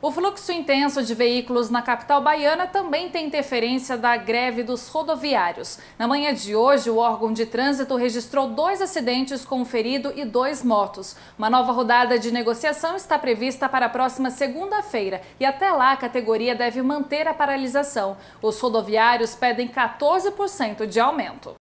O fluxo intenso de veículos na capital baiana também tem interferência da greve dos rodoviários. Na manhã de hoje, o órgão de trânsito registrou dois acidentes com um ferido e dois mortos. Uma nova rodada de negociação está prevista para a próxima segunda-feira e até lá a categoria deve manter a paralisação. Os rodoviários pedem 14% de aumento.